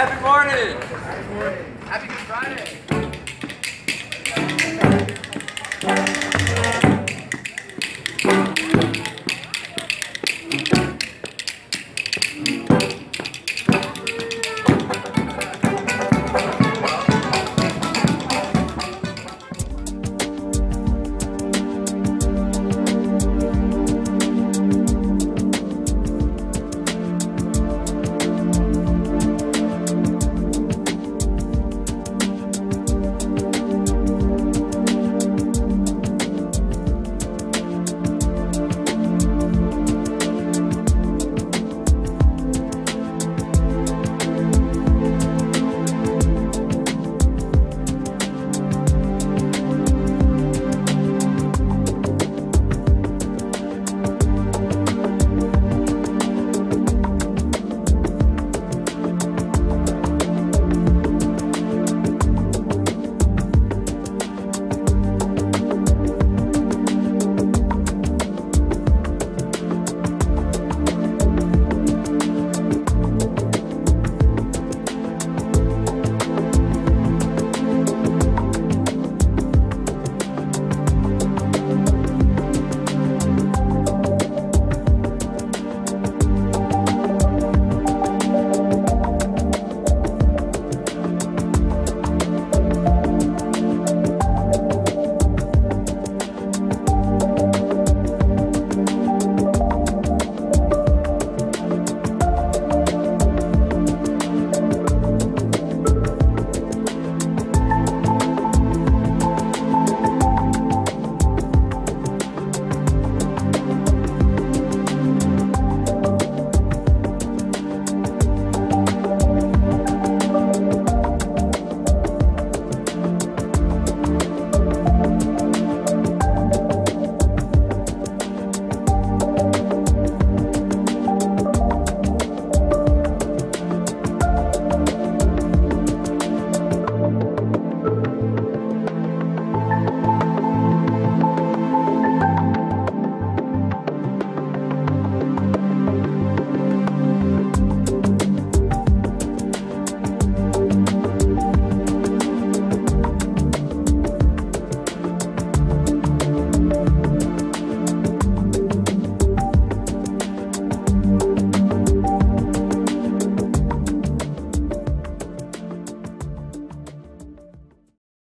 Happy morning. Happy morning. Happy Good Friday.